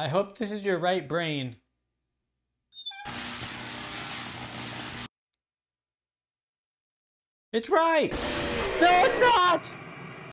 I hope this is your right brain. It's right! No, it's not!